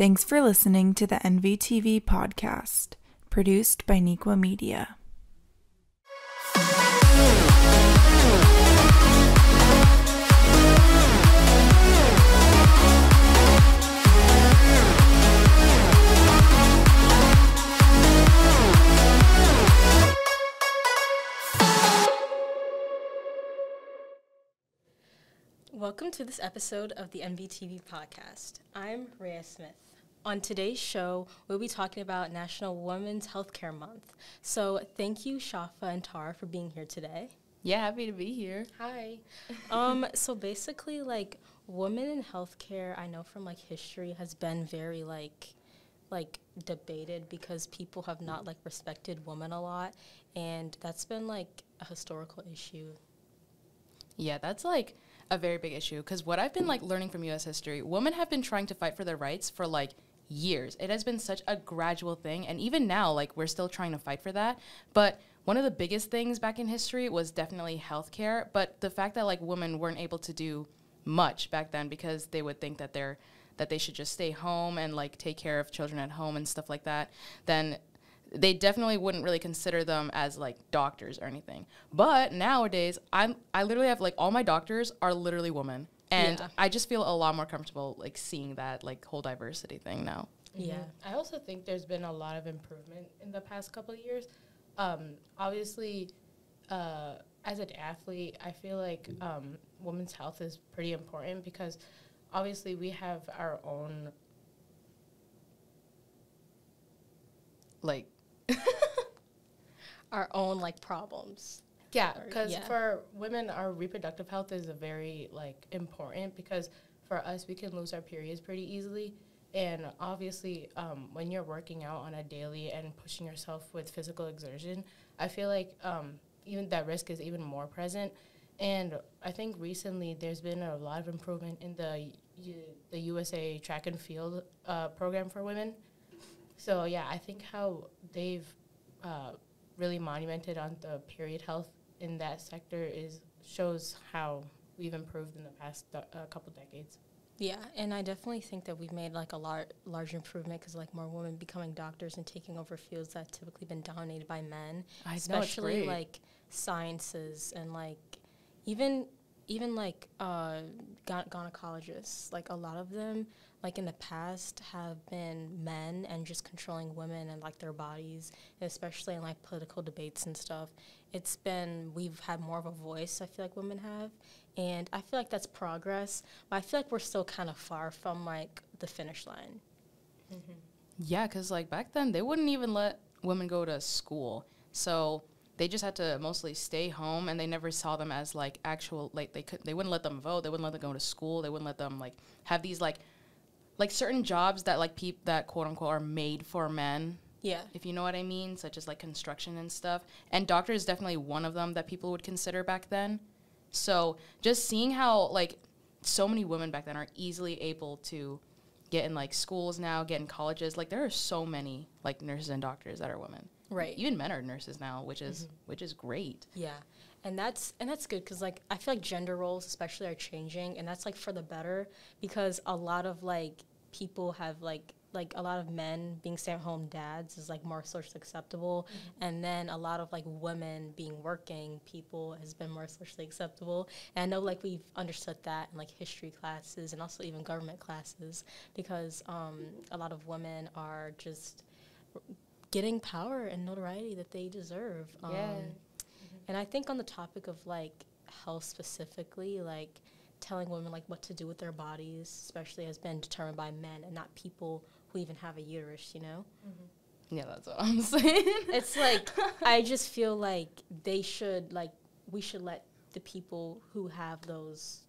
Thanks for listening to the NVTV podcast, produced by Neuqua Media. Welcome to this episode of the NVTV podcast. I'm Rhea Smith. On today's show, we'll be talking about National Women's Healthcare Month. So, thank you, Shafah and Tara, for being here today. Yeah, happy to be here. Hi. um, so basically, like women in healthcare, I know from like history has been very like like debated because people have not like respected women a lot, and that's been like a historical issue. Yeah, that's like a very big issue because what I've been like learning from US history, women have been trying to fight for their rights for like years. It has been such a gradual thing and even now like we're still trying to fight for that. But one of the biggest things back in history was definitely healthcare, but the fact that like women weren't able to do much back then because they would think that they're that they should just stay home and like take care of children at home and stuff like that, then they definitely wouldn't really consider them as like doctors or anything. But nowadays, I'm I literally have like all my doctors are literally women, and Yeah. I just feel a lot more comfortable like seeing that like whole diversity thing now. Yeah. I also think there's been a lot of improvement in the past couple of years. Um, obviously, uh, as an athlete, I feel like um, women's health is pretty important because obviously we have our own. Like Our own like problems. Yeah, because yeah. for women, our reproductive health is a very like important because for us, we can lose our periods pretty easily. And obviously, um, when you're working out on a daily and pushing yourself with physical exertion, I feel like um, even that risk is even more present. And I think recently there's been a lot of improvement in the U- the USA track and field uh, program for women. So yeah, I think how they've uh, really monumented on the period health in that sector is shows how we've improved in the past uh, couple decades. Yeah, and I definitely think that we've made like a lar- large improvement because like more women becoming doctors and taking over fields that typically been dominated by men, I know especially great. like sciences and like even even like uh, gy- gynecologists. Like a lot of them, like in the past, have been men and just controlling women and like their bodies, especially in like political debates and stuff. It's been we've had more of a voice. I feel like women have, and I feel like that's progress. But I feel like we're still kind of far from like the finish line. yeah, because like back then they wouldn't even let women go to school, so they just had to mostly stay home, and they never saw them as like actual like they could they wouldn't let them vote, they wouldn't let them go to school, they wouldn't let them like have these like like certain jobs that like peop that quote unquote are made for men Yeah. if you know what I mean, such as like construction and stuff. And doctor is definitely one of them that people would consider back then. So just seeing how like so many women back then are easily able to get in like schools now, get in colleges. Like there are so many like nurses and doctors that are women. Right. Even men are nurses now, which is which is great. Yeah, and that's and that's good because like I feel like gender roles especially are changing, and that's like for the better because a lot of like people have like like a lot of men being stay-at-home dads is like more socially acceptable, and then a lot of like women being working people has been more socially acceptable. And I know like we've understood that in like history classes and also even government classes because um, a lot of women are just getting power and notoriety that they deserve. Um, Yeah. and I think on the topic of like health specifically, like telling women like what to do with their bodies, especially has been determined by men and not people who even have a uterus, you know? Yeah, that's what I'm saying. It's like I just feel like they should like we should let the people who have those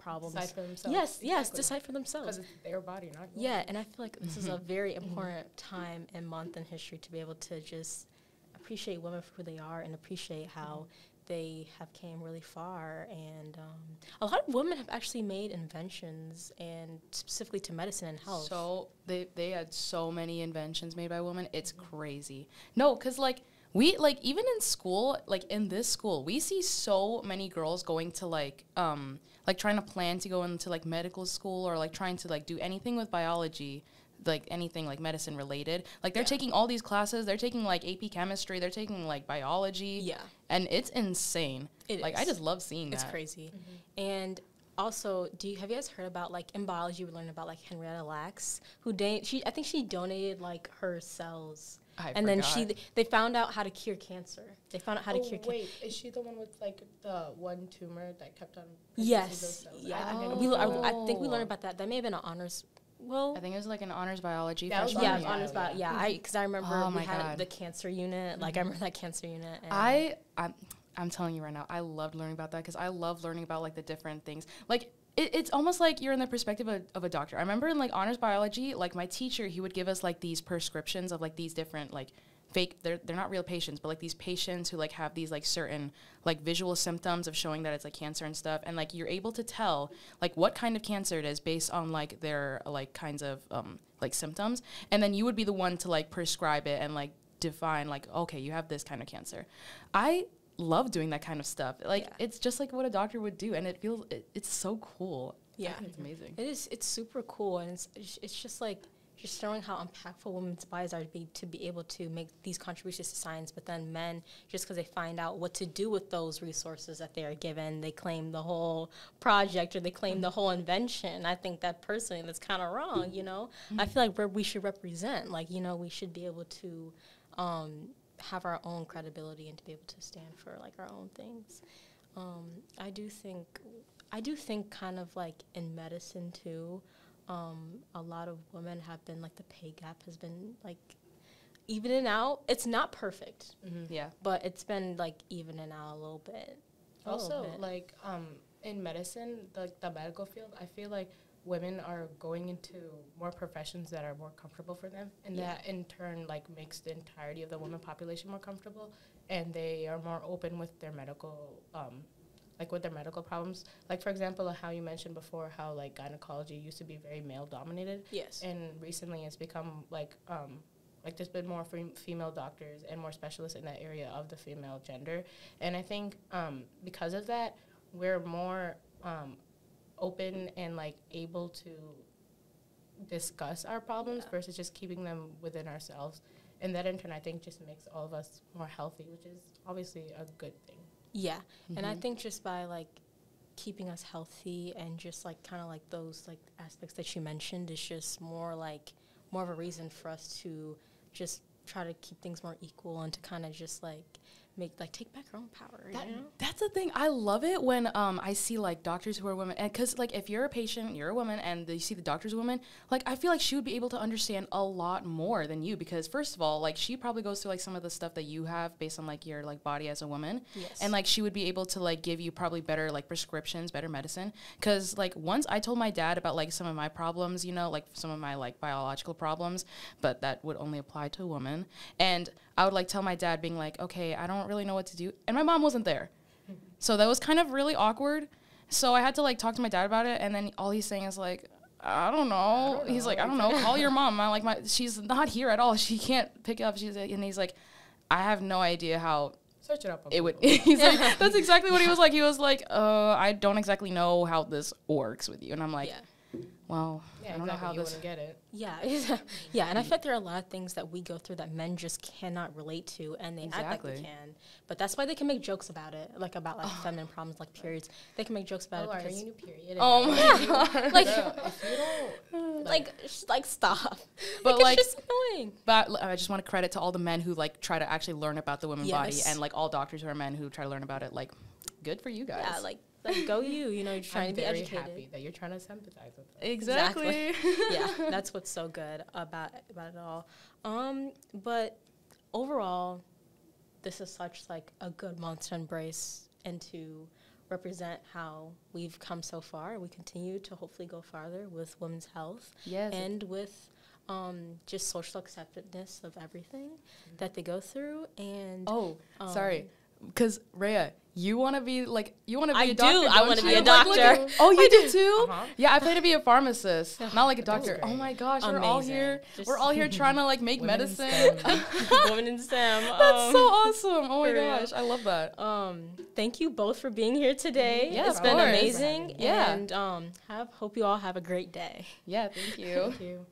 problems Decide for themselves. Yes, yes, decide for themselves. because it's their body, not yours. Yeah, and I feel like this is a very Mm-hmm. important time and month in history to be able to just appreciate women for who they are and appreciate how Mm-hmm. they have came really far. And um, a lot of women have actually made inventions and specifically to medicine and health. So they they had so many inventions made by women. It's crazy. No, cuz like we like even in school, like in this school, we see so many girls going to like um like trying to plan to go into like medical school or like trying to like do anything with biology like anything like medicine related. Like they're Yeah. taking all these classes. They're taking like AP chemistry. They're taking like biology. Yeah. and it's insane. It like I just love seeing It's that. crazy. And also, do you have you guys heard about like in biology we learned about like Henrietta Lacks who da- she I think she donated like her cells. I and then she they found out how to cure cancer. They found out how to oh, cure cancer. wait, is she the one with like the one tumor that kept on? producing those Yes. cells? Yeah. I think I we, I. I think we learned about that. That may have been an honors. Well, I think it was like an honors biology. That was freshman yeah, it honors was year. honors bio, about yeah. I because I remember Oh we my had God. the cancer unit. Like I mm-hmm. remember that cancer unit. And I I'm, I'm telling you right now, I loved learning about that because I love learning about like the different things. Like it, it's almost like you're in the perspective of, of a doctor. I remember in like honors biology, like my teacher, he would give us like these prescriptions of like these different like fake they're they're not real patients but like these patients who like have these like certain like visual symptoms of showing that it's like cancer and stuff and like you're able to tell like what kind of cancer it is based on like their like kinds of um like symptoms and then you would be the one to like prescribe it and like define like okay you have this kind of cancer i love doing that kind of stuff like Yeah. it's just like what a doctor would do and it feels it, it's so cool Yeah. it's amazing It is. It's super cool, and it's it's just like just showing how impactful women's bodies are to be to be able to make these contributions to science. But then men, just because they find out what to do with those resources that they are given, they claim the whole project or they claim the whole invention. I think that personally, that's kind of wrong. You know, I feel like we should represent. Like you know, we should be able to. Um, have our own credibility and to be able to stand for like our own things. Um, I do think, I do think kind of like in medicine too, um, a lot of women have been like the pay gap has been like evening out. It's not perfect, yeah but it's been like evening out a little bit. A little Also, bit. like um, in medicine, like the medical field, I feel like women are going into more professions that are more comfortable for them, and Yeah. that in turn like makes the entirety of the women population more comfortable, and they are more open with their medical. Um, like with their medical problems, like for example, how you mentioned before, how like gynecology used to be very male dominated, yes, and recently it's become like um, like there's been more fem- female doctors and more specialists in that area of the female gender and i think um, because of that we're more um, open and like able to discuss our problems Yeah. versus just keeping them within ourselves and that in turn i think just makes all of us more healthy which is obviously a good thing yeah, and I Mhm. think just by like keeping us healthy and just like kind of like those like aspects that you mentioned is just more like more of a reason for us to just try to keep things more equal and to kind of just like make like take back our own power. That- you know? That's the thing. I love it when um I see like doctors who are women, and because like if you're a patient, you're a woman, and you see the doctor's woman, like I feel like she would be able to understand a lot more than you because first of all, like she probably goes through like some of the stuff that you have based on like your like body as a woman, Yes. and like she would be able to like give you probably better like prescriptions, better medicine. Because like once I told my dad about like some of my problems, you know, like some of my like biological problems, but that would only apply to a woman, and I would like tell my dad being like, okay, I don't really know what to do, and my mom wasn't there. So that was kind of really awkward. So I had to like talk to my dad about it, and then all he's saying is like, I don't know. he's like, I don't know. Call your mom. I'm like, my she's not here at all. She can't pick up. She's like, and he's like, I have no idea how search it up it would. Google. he's like, that's exactly what he was like. He was like, uh, I don't exactly know how this works with you, and I'm like, yeah. Well, yeah I don't exactly. know how you this. get it Yeah, yeah, and I feel like there are a lot of things that we go through that men just cannot relate to, and they act like they can. But that's why they can make jokes about it, like about like oh. feminine problems, like periods. They can make jokes about oh, it are because, you new period Oh my god! like, Girl, if you don't like, sh- like stop. But, like, like- it's just annoying. But I just want to credit to all the men who like try to actually learn about the women body, and like all doctors who are men who try to learn about it. Like, good for you guys. Yeah, like, like go you. You know, you're trying I'm to be very educated. happy that you're trying to sympathize with them. exactly. yeah, that's what's so good about about it all. Um, but overall, this is such like a good month to embrace and to represent how we've come so far. We continue to hopefully go farther with women's health yes. and with um, just social acceptedness of everything that they go through. And oh, um, sorry. Because Rhea, you want to be like you want to be I a doctor. I don't wanna be a doctor. at- oh, you do too. Uh-huh. Yeah, I plan to be a pharmacist, not like a doctor. Oh my gosh, we're all here. Just- we're all here trying to like make Women medicine. STEM. women in STEM. That's um, so awesome. Oh my gosh, I love that. Um, thank you both for being here today. Yeah, it's of been course. amazing. Yeah. And um, have hope you all have a great day. Yeah, thank you. Thank you.